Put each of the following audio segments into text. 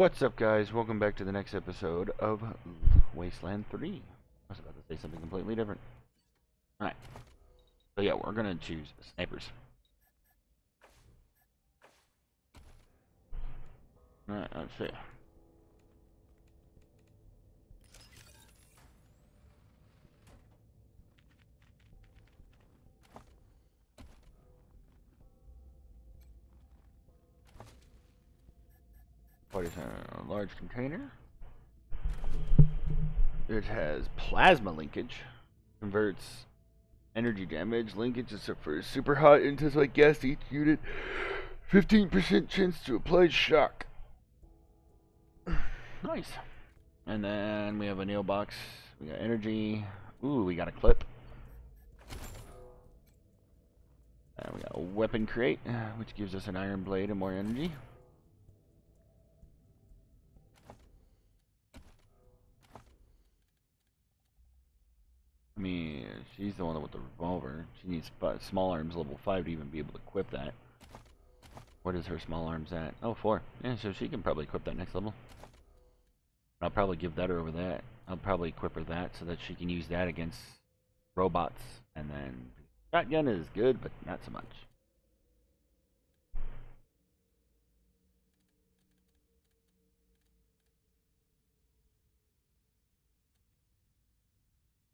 What's up, guys? Welcome back to the next episode of Wasteland 3. I was about to say something completely different. Alright. So yeah, we're gonna choose snipers. Alright, let's see. What is a large container? It has plasma linkage. Converts energy damage. Linkage is for super hot intense like gas each unit. 15% chance to apply shock. nice. And then we have a nail box. We got energy. Ooh, we got a clip. And we got a weapon crate, which gives us an iron blade and more energy. She's the one with the revolver. She needs small arms level 5 to even be able to equip that. What is her small arms at? Oh, four. Yeah, so she can probably equip that next level. I'll probably give that over that. I'll probably equip her that so that she can use that against robots. And then shotgun is good, but not so much.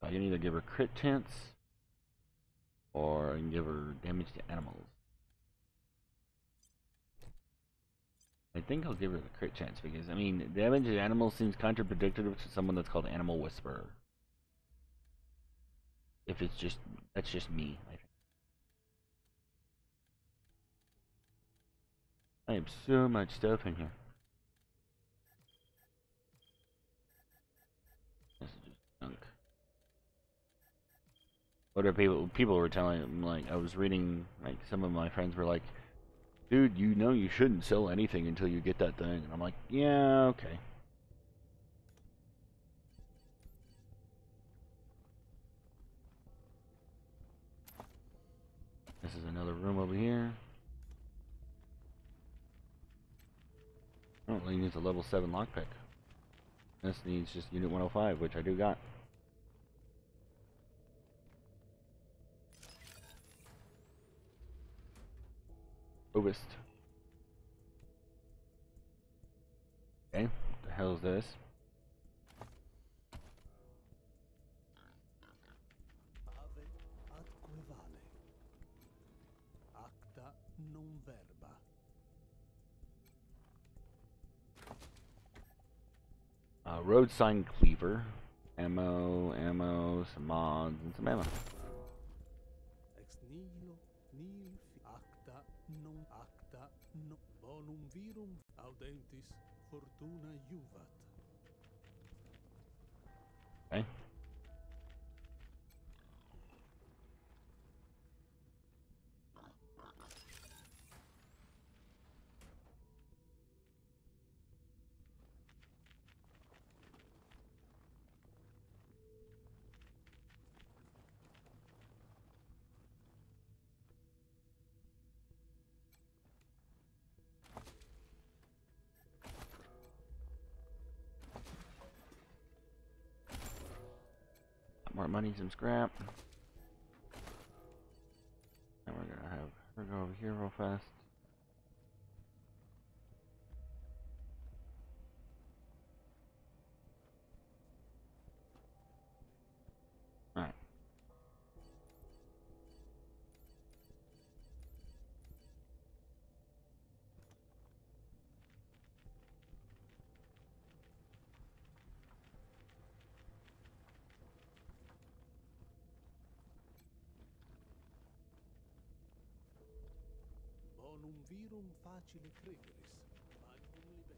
I can either give her crit chance or I can give her damage to animals. I think I'll give her the crit chance because I mean damage to animals seems contradictory to someone that's called Animal Whisperer. If it's just that's just me, I think. I have so much stuff in here. What are people people were telling him like I was reading like some of my friends were like dude you know you shouldn't sell anything until you get that thing. And I'm like yeah okay. This is another room over here. Oh it needs a level 7 lockpick. This needs just unit 105 which I do got Obist. Okay, what the hell is this? Uh, road sign cleaver. Ammo, ammo, some mods, and some ammo. no bonum virum audentis fortuna juvat. More money, some scrap. And we're gonna have her go over here real fast. Alright. Bonum virum facile crederis, magnum libenter.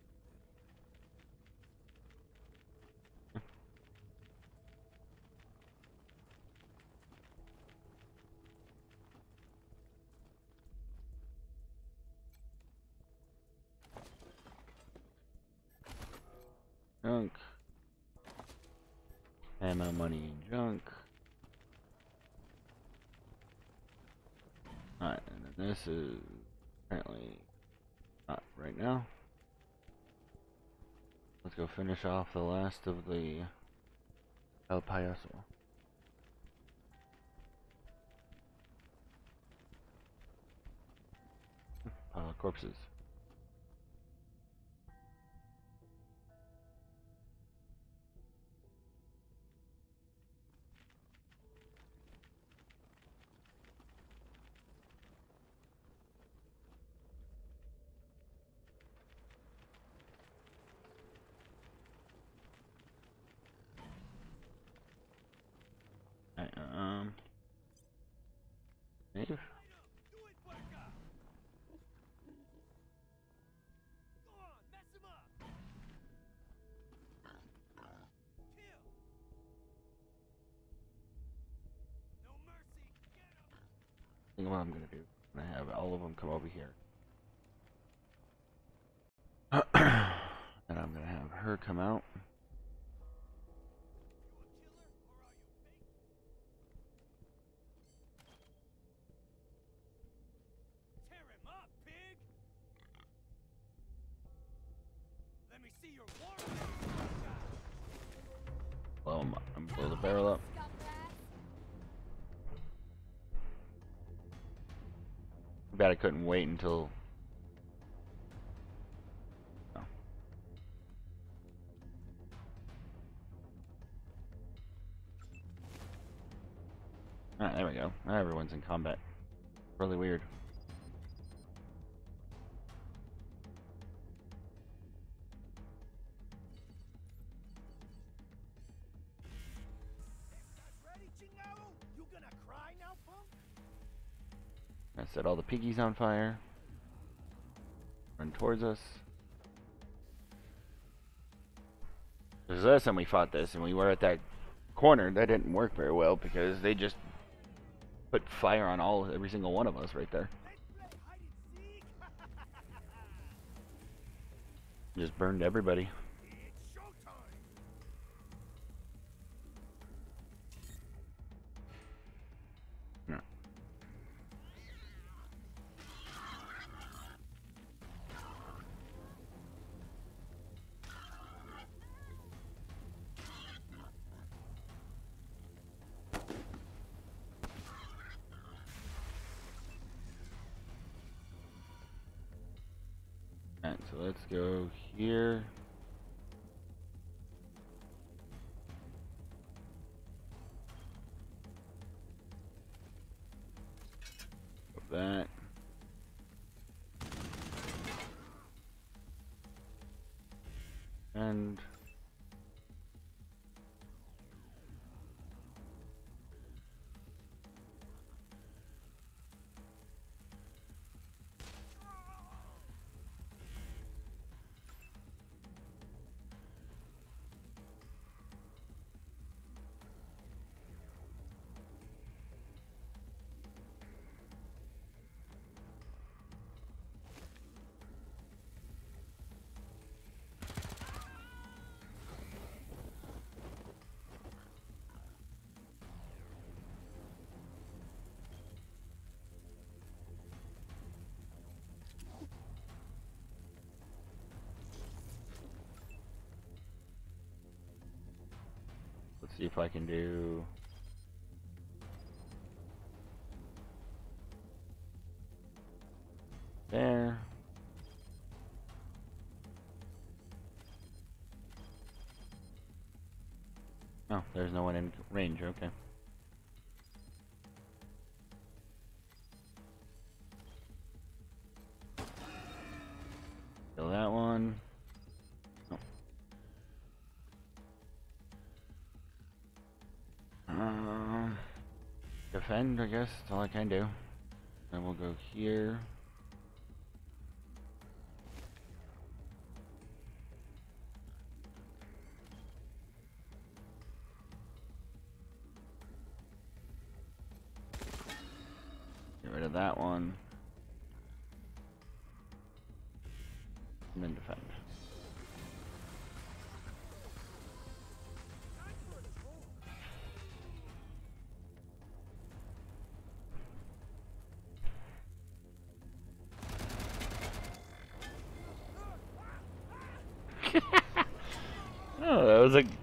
Junk. Ammo, money, and junk. Alright, and then this is apparently not right now. Let's go finish off the last of the El Payaso. Uh, corpses. What I'm gonna do. I'm gonna have all of them come over here. and I'm gonna have her come out. You a killer, or are you fake? Tear him up, pig! Let me see your war face, Puerca! Blow 'em up. I'm blow the barrel up. Bad I couldn't wait until. Oh. Ah, there we go. Everyone's in combat. Really weird. Set all the piggies on fire. Run towards us. this Because last time we fought this and we were at that corner, that didn't work very well because they just put fire on all every single one of us right there. Just burned everybody. See if I can do there. Oh, there's no one in range, okay. Defend, I guess. That's all I can do. Then we'll go here. Get rid of that one. And then defend.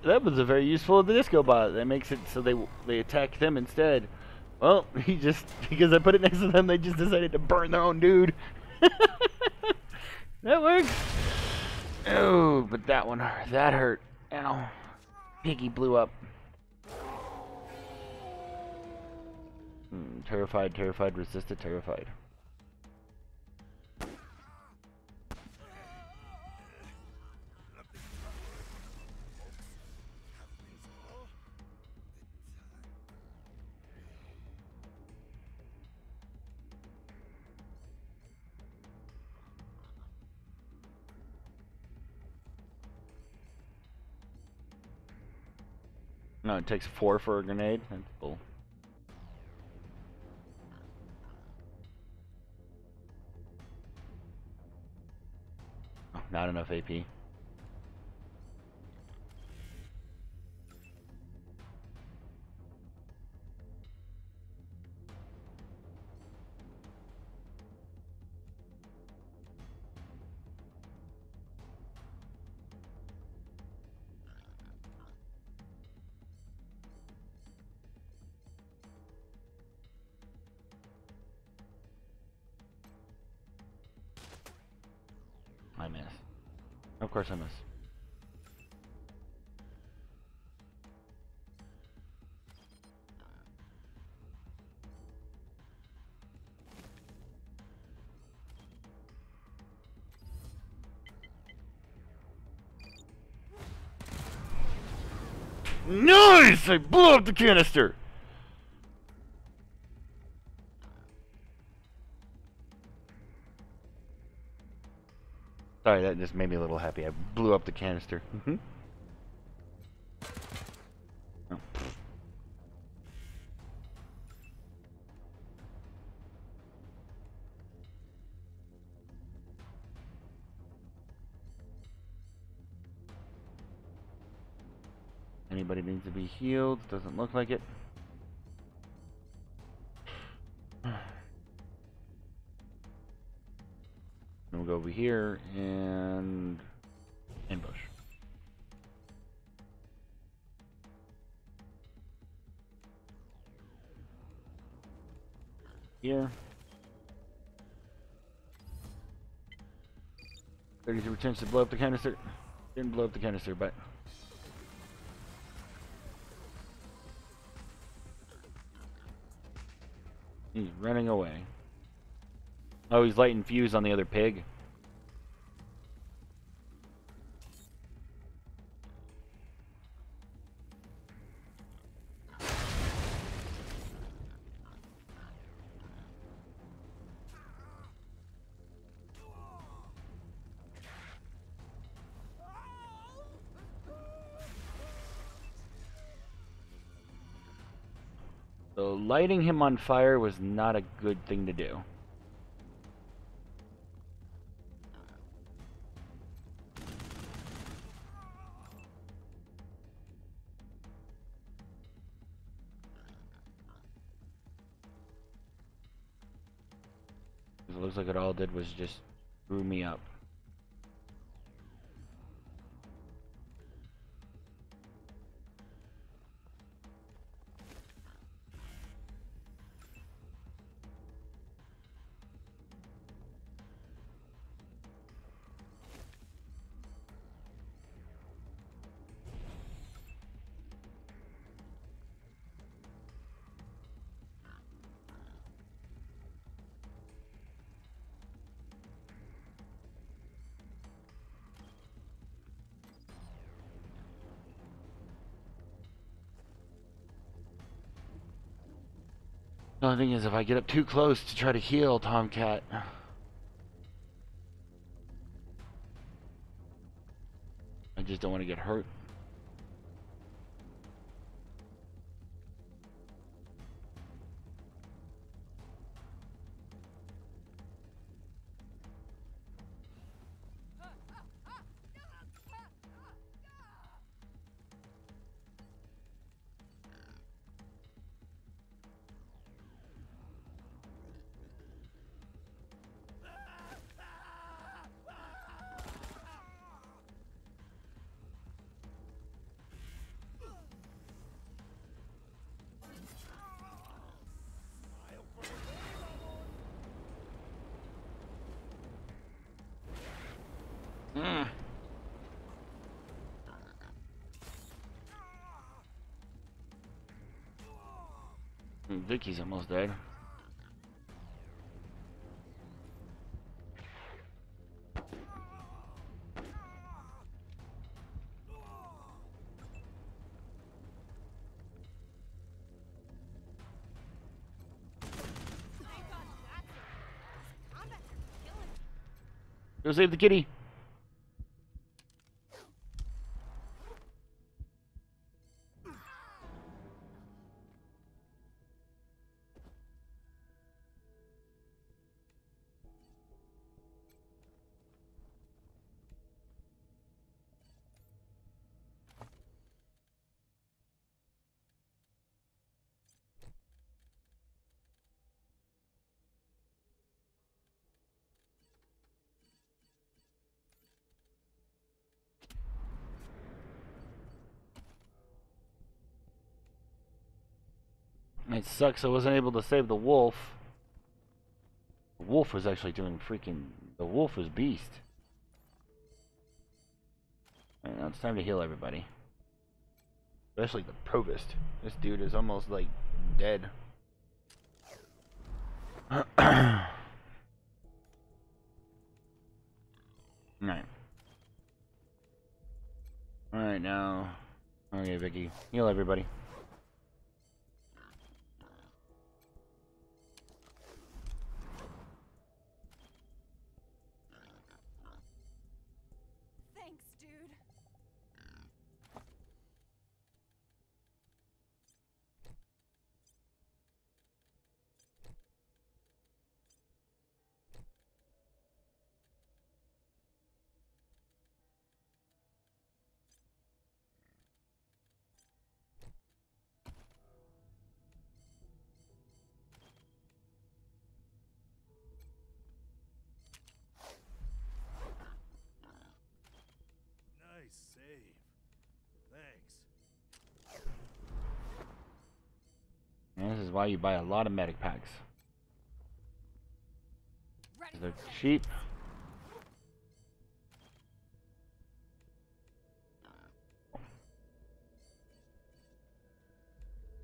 That was a very useful the disco bot. That makes it so they they attack them instead. Well, he just because I put it next to them, they just decided to burn their own dude. that works. Oh, but that one that hurt. Ow. Piggy blew up. Hmm, terrified, terrified, resisted, terrified. It takes four for a grenade. That's bull. Oh, not enough AP. Course I miss. Nice! I blew up the canister! Sorry, that just made me a little happy. I blew up the canister. Mm-hmm. Oh. Anybody needs to be healed? Doesn't look like it. Over here and ambush. Here. 33 chance to blow up the canister. Didn't blow up the canister, but he's running away. Oh, he's lighting fuse on the other pig. Lighting him on fire was not a good thing to do. It looks like it all did was just screw me up. Only thing is, if I get up too close to try to heal Tomcat, I just don't want to get hurt. Vicky's almost dead. Go save the kitty. It sucks I wasn't able to save the wolf. The wolf was actually doing freaking... The wolf was beast. Alright, now it's time to heal everybody. Especially the provost. This dude is almost, like, dead. Alright. Alright, now... Okay, Vicky. Heal everybody. Save. Thanks. And this is why you buy a lot of medic packs. Ready 'Cause for They're cheap.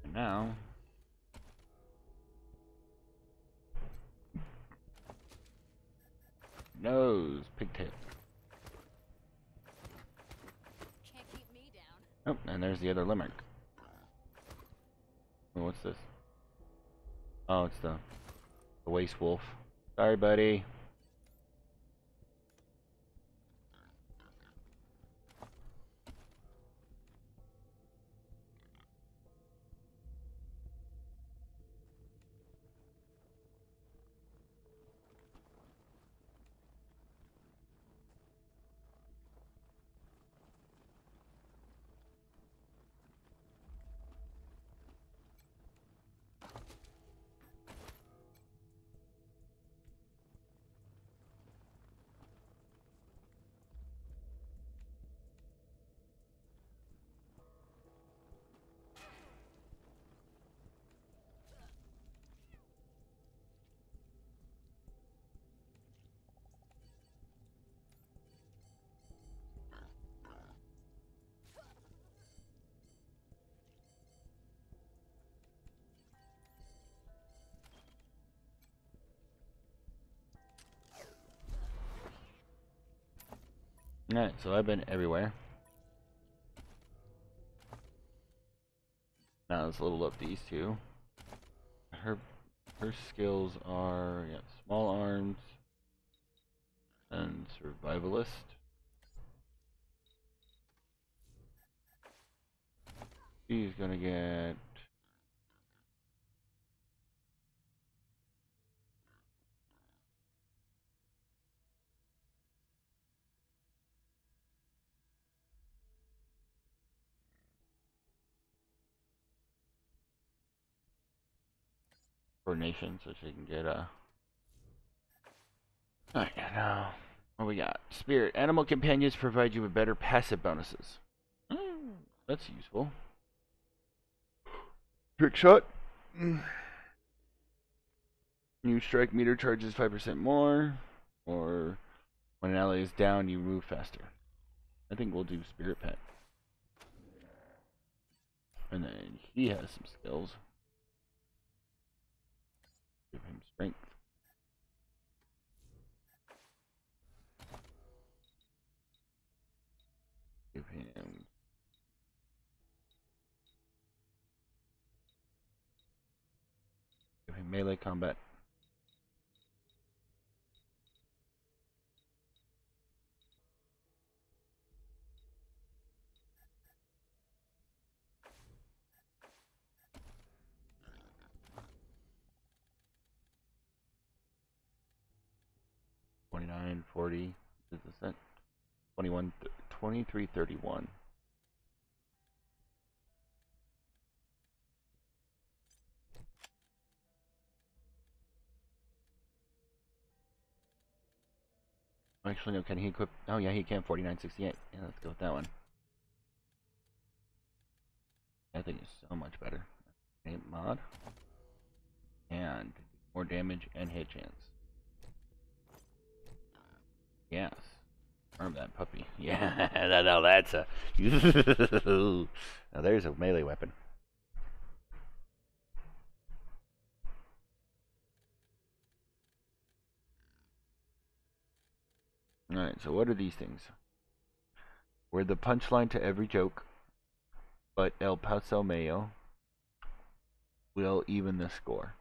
And now... Nose, pigtail. Can't keep me down. Oh, and there's the other limerick. Oh, what's this? Oh, it's the, the waste wolf. Sorry, buddy. Alright, so I've been everywhere. Now let's level up these two. Her her skills are yeah, small arms and survivalist. She's gonna get coordination so she can get a. Alright, now what we got? Spirit. Animal companions provide you with better passive bonuses. Mm, that's useful. Trick shot. Mm. New strike meter charges 5% more. Or when an ally is down, you move faster. I think we'll do Spirit Pet. And then he has some skills. Give him strength. Give him. Give him melee combat. 2331. Actually, no, can he equip? Oh, yeah, he can. 4968. Yeah, let's go with that one. That thing is so much better. Okay, mod. And more damage and hit chance. Yes. Arm that puppy. Yeah, now that's a. now there's a melee weapon. Alright, so what are these things? We're the punchline to every joke, but El Paso Mayo will even the score.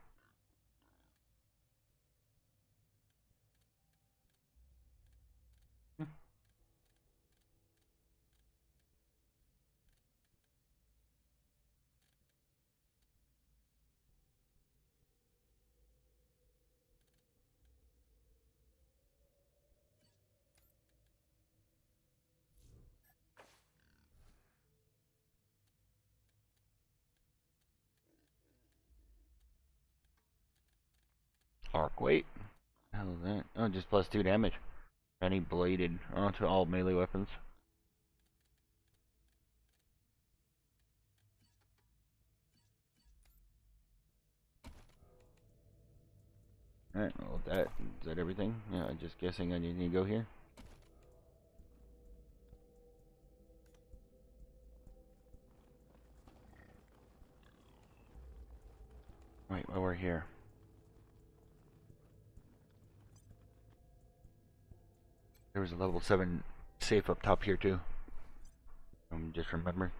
Arc weight. Hell is that? Oh, just plus two damage. Any bladed onto all melee weapons. Alright, well that is that everything? Yeah, I'm just guessing I need to go here. Wait, while we're here. There was a level 7 safe up top here too. I'm just remember.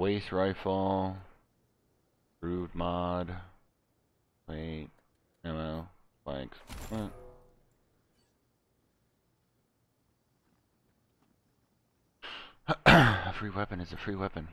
Waste rifle. Improved mod. Wait. Ammo. Spikes. Eh. a free weapon is a free weapon.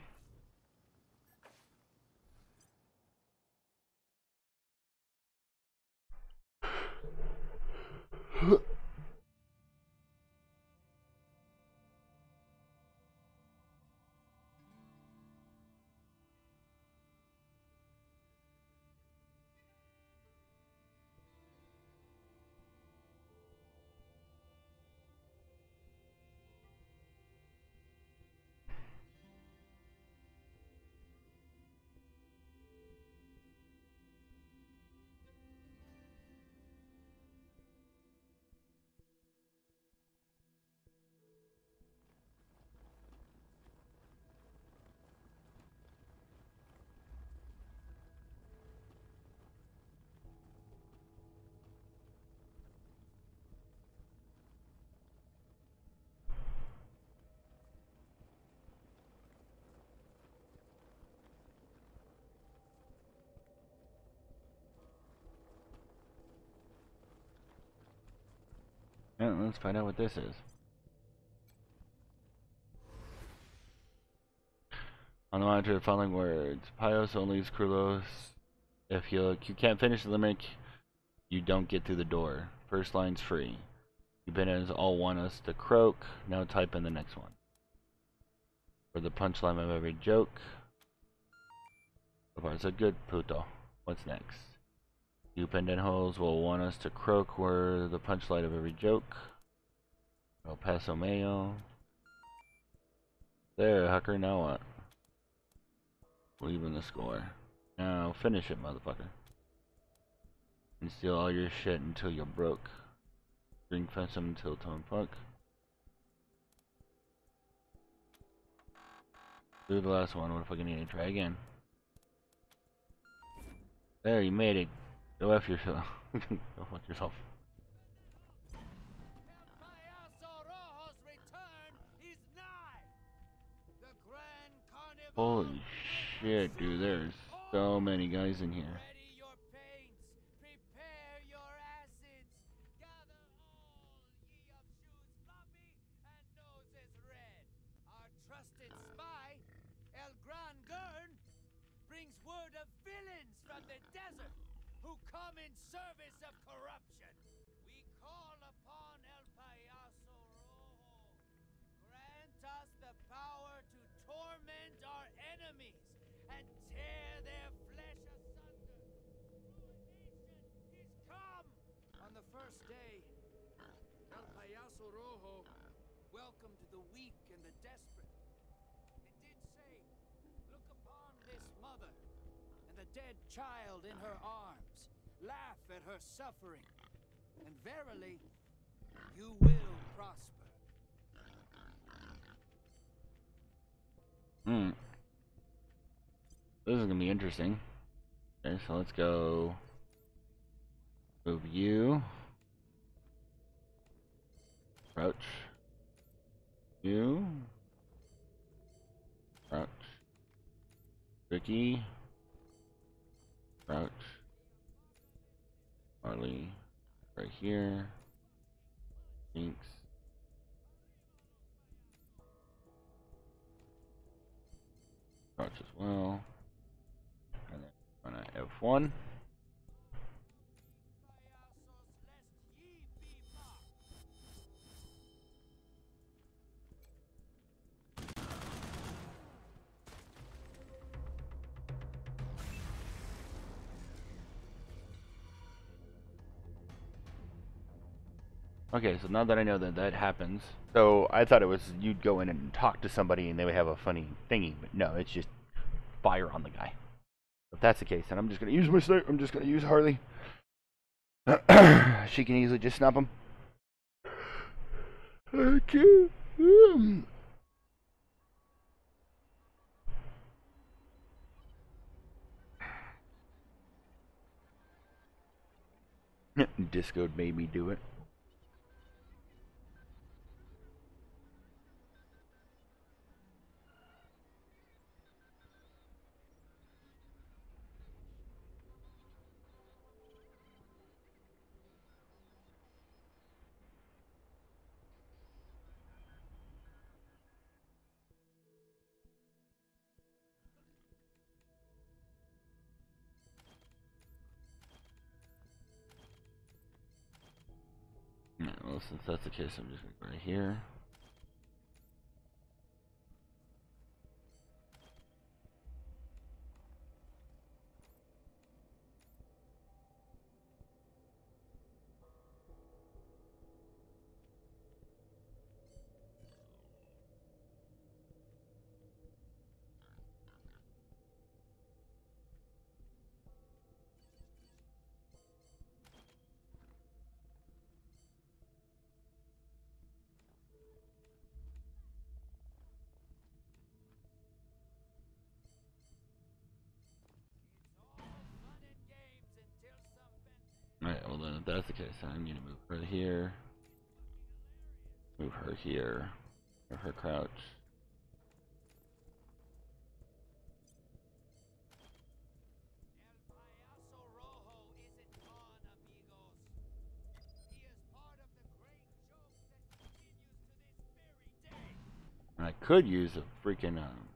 let's find out what this is. On the monitor, to the following words. Pios only is Krulos. If you you can't finish the limerick, you don't get through the door. First line's free. You Ubinas all want us to croak. Now type in the next one. For the punchline of every joke. So far so good, puto. What's next? You pendejos will want us to croak were the punchline of every joke. El Paso Mayo. There, Hucker, now what? Leaving the score. Now finish it, motherfucker. And steal all your shit until you're broke. Drink fence them until tone fuck. Do the last one. What if I can need to try again? There, you made it. Go F yourself. Go fuck yourself. Holy shit, dude. There's so many guys in here. In service of corruption. We call upon El Payaso Rojo. Grant us the power to torment our enemies and tear their flesh asunder. Ruination is come! On the first day, El Payaso Rojo welcomed the weak and the desperate. It did say, Look upon this mother and the dead child in her arms. Laugh at her suffering, and verily, you will prosper. Hmm. This is gonna be interesting. Okay, so let's go. Move you. Crouch. You. Crouch. Ricky. Crouch. Harley. Right here. Jinx. Crouch as well. And then gonna F1. Okay, so now that I know that that happens, so I thought it was you'd go in and talk to somebody and they would have a funny thingy, but no, it's just fire on the guy. If that's the case, then I'm just gonna use my snipe. I'm just gonna use Harley. she can easily just snap him. I can't. um. Disco made me do it. Since that's the case, I'm just gonna go right here. that's the case, I'm gonna move her here. Move her here. Move her crouch. I could use a freaking um,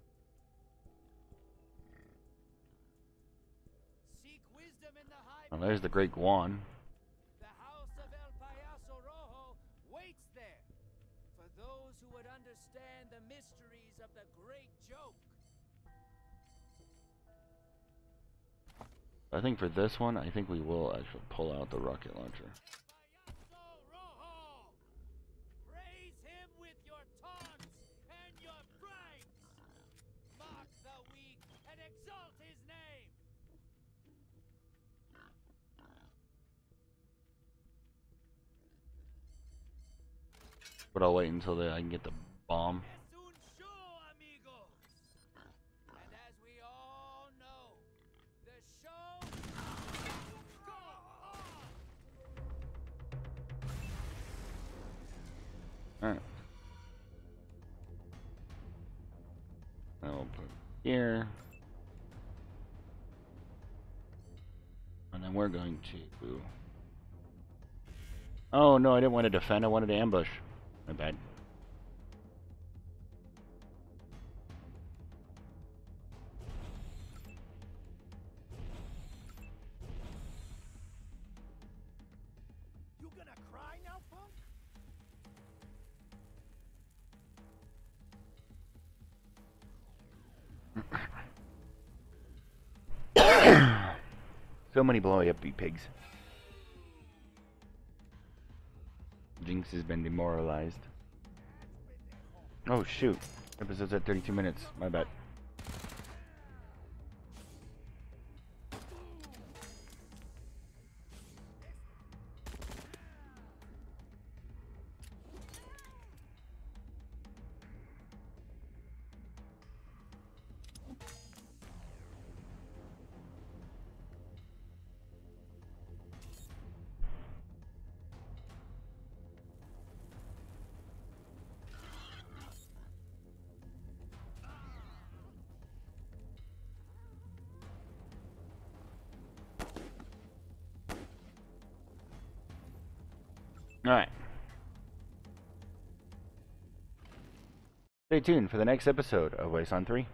Well, oh, there's the great Guan. I think for this one, I think we will actually pull out the rocket launcher. But I'll wait until I can get the bomb. To... Oh no, I didn't want to defend, I wanted to ambush. My bad. So many blowy up pigs. Jinx has been demoralized. Oh shoot. Episode's at 32 minutes. My bad. Tuned for the next episode of Wasteland 3.